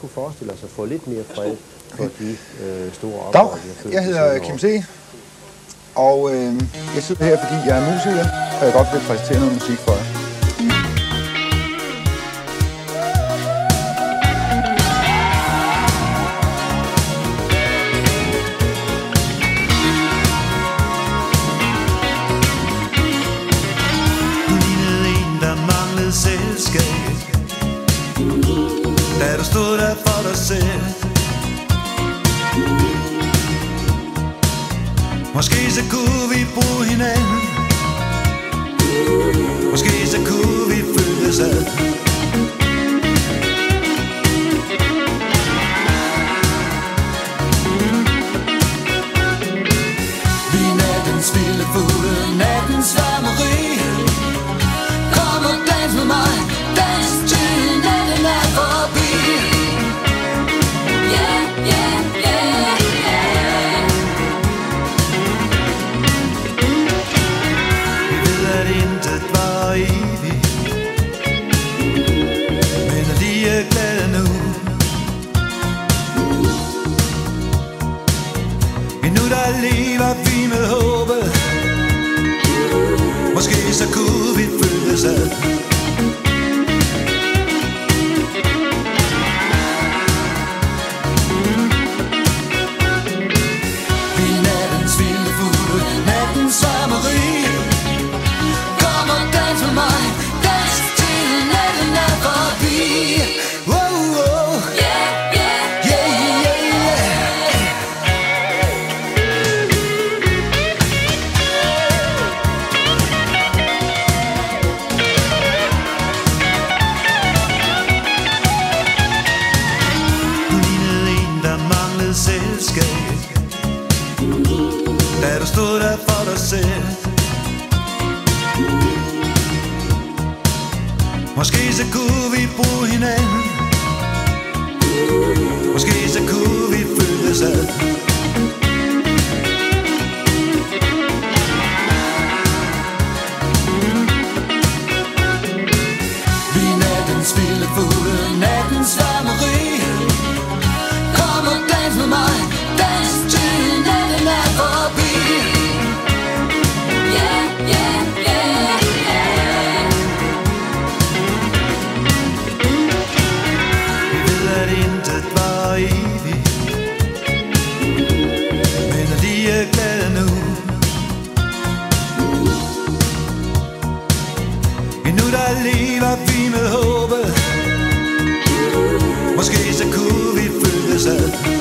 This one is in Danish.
kunne forestille os at få lidt mere fred for de øh, store opgaver, Dag, jeg de hedder Kim. C. Og øh, jeg sidder her, fordi jeg er musiker, og jeg godt vil præsentere noget musik for jer. Du stod der for dig selv? Måske så kunne vi bruge hinanden. Måske så kunne vi følges ad der lever vi med håbet Måske så kunne vi følges ad. Manglede selskab Da du stod der for dig selv Måske så kunne vi bruge hinanden deler dine håbe Måske så kunne vi følges ad.